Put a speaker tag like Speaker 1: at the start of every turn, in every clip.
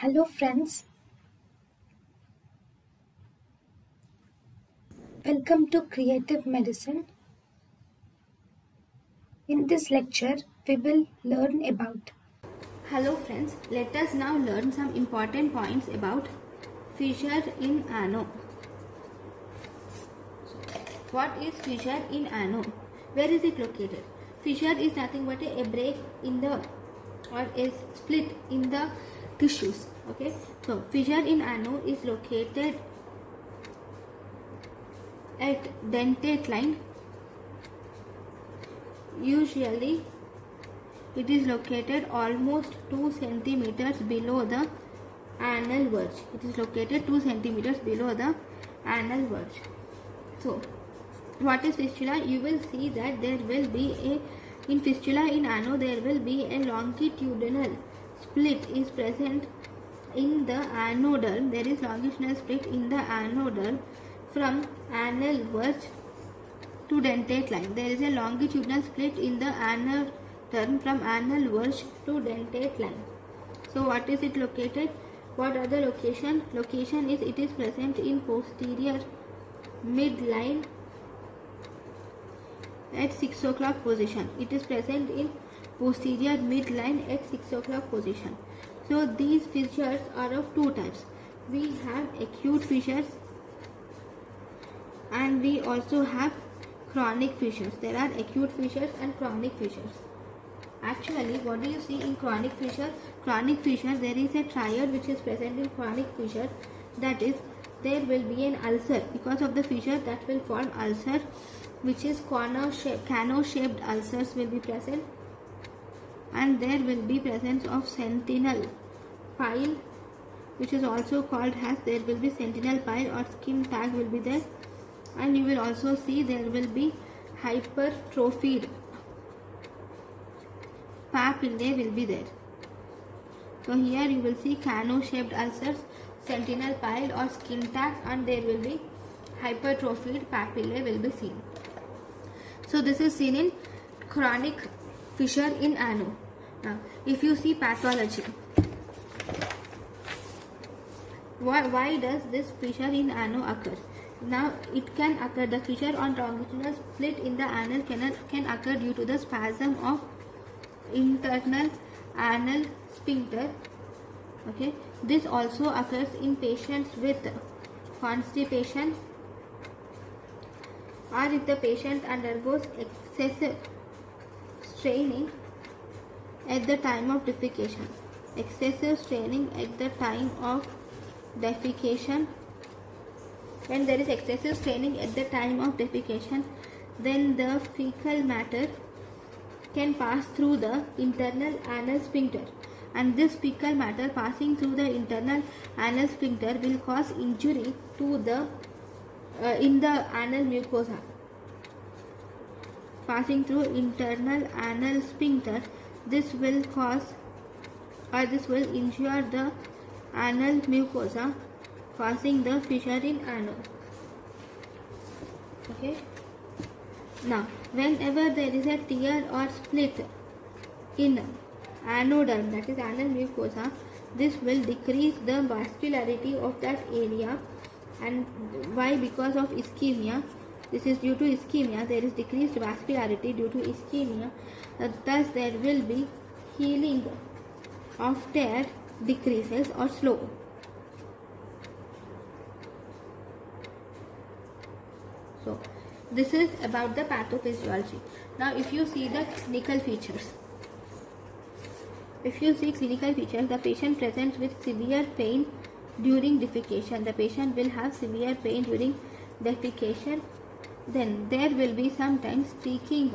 Speaker 1: Hello friends. Welcome to Creative Medicine. In this lecture, we will learn about
Speaker 2: Hello friends, let us now learn some important points about fissure in ano. What is fissure in ano? Where is it located? Fissure is nothing but a, break in the or a split in the tissues. Okay, so fissure in ano is located at dentate line. Usually it is located almost 2 centimeters below the anal verge. It is located 2 centimeters below the anal verge. So, what is fistula? You will see that there will be a in fistula in ano there will be a longitudinal split is present in the anoderm. There is longitudinal split in the anoderm from anal verge to dentate line. There is a longitudinal split in the anal term from anal verge to dentate line. So what is it located? What are the location? Location is it is present in posterior midline at 6 o'clock position. It is present in posterior midline at 6 o'clock position. So these fissures are of two types. We have acute fissures and we also have chronic fissures. There are acute fissures and chronic fissures. Actually, what do you see in chronic fissure? Chronic fissure, there is a triad which is present in chronic fissure. That is, there will be an ulcer because of the fissure that will form ulcer, which is corner shape, canoe shaped ulcers will be present, and there will be presence of sentinel pile, which is also called as there will be sentinel pile or skin tag will be there, and you will also see there will be hypertrophied papillae will be there. So here you will see canoe shaped ulcers, sentinel pile or skin tag and there will be hypertrophied papillae will be seen. So this is seen in chronic fissure in ano. Now if you see pathology, why, why does this fissure in ano occur? Now it can occur, the fissure on longitudinal split in the anal canal can occur due to the spasm of internal anal sphincter okay this also occurs in patients with constipation or if the patient undergoes excessive straining at the time of defecation. Excessive straining at the time of defecation. When there is excessive straining at the time of defecation then the fecal matter can pass through the internal anal sphincter. And this fecal matter passing through the internal anal sphincter will cause injury to the uh, in the anal mucosa. Passing through internal anal sphincter this will cause or this will injure the anal mucosa causing the fissure in anal. Okay? Now, whenever there is a tear or split in anoderm, that is anal mucosa, this will decrease the vascularity of that area. And why? Because of ischemia. This is due to ischemia. There is decreased vascularity due to ischemia. Uh, thus, there will be healing of tear decreases or slow. So, this is about the pathophysiology. Now if you see the clinical features. If you see clinical features, the patient presents with severe pain during defecation. The patient will have severe pain during defecation. Then there will be sometimes streaking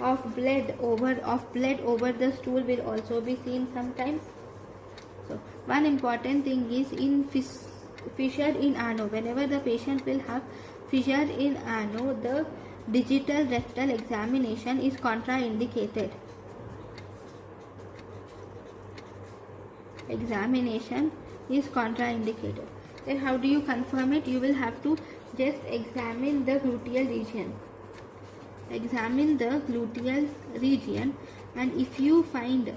Speaker 2: of blood over of blood over the stool will also be seen sometimes. So one important thing is in fissure in ano. Whenever the patient will have fissure in ano, the digital rectal examination is contraindicated. Examination is contraindicated. Then how do you confirm it? You will have to just examine the gluteal region. Examine the gluteal region and if you find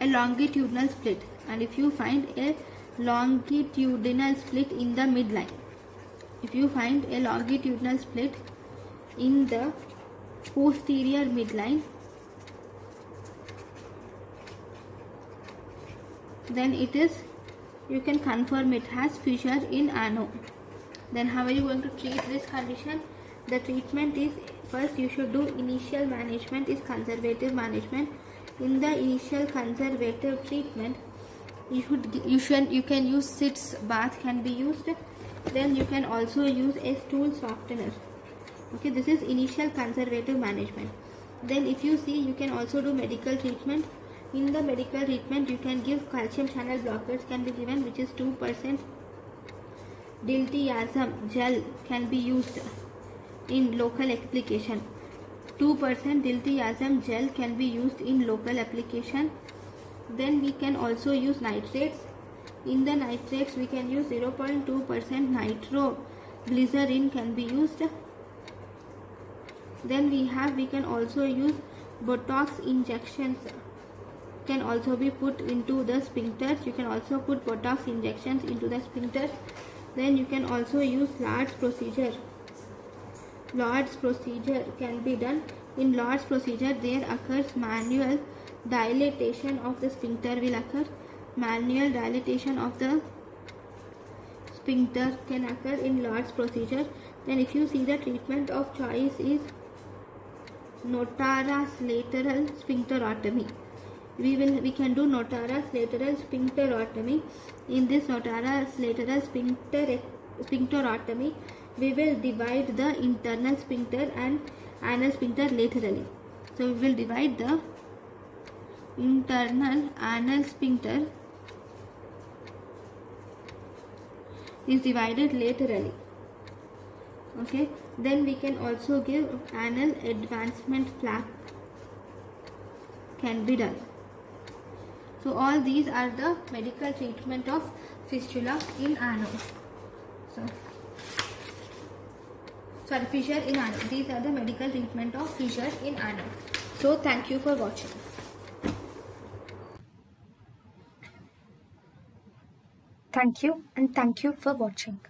Speaker 2: a longitudinal split and if you find a longitudinal split in the midline if you find a longitudinal split in the posterior midline then it is you can confirm it has fissure in ano then how are you going to treat this condition? The treatment is first you should do initial management is conservative management. In the initial conservative treatment you should you should you can use sitz bath can be used. Then you can also use a stool softener. Okay this is initial conservative management. Then if you see you can also do medical treatment in the medical treatment you can give calcium channel blockers can be given which is 2% diltiazem gel can be used in local application. 2% diltiazem gel can be used in local application. Then we can also use nitrates. In the nitrates we can use 0.2% nitro glycerin can be used. Then we have we can also use botox injections can also be put into the sphincters. You can also put botox injections into the sphincters. Then you can also use Lord's procedure. Lord's procedure can be done. In Lord's procedure there occurs manual dilatation of the sphincter will occur. Manual dilatation of the sphincter can occur in Lord's procedure. Then if you see the treatment of choice is Notaras lateral sphincterotomy we will we can do Notaras lateral sphincterotomy in this Notaras lateral sphincter sphincterotomy we will divide the internal sphincter and anal sphincter laterally. So we will divide the internal anal sphincter is divided laterally. Okay? Then we can also give anal advancement flap can be done so all these are the medical treatment of fistula in ano. So sorry fissure in ano. These are the medical treatment of fissure in ano. So thank you for watching.
Speaker 1: Thank you and thank you for watching.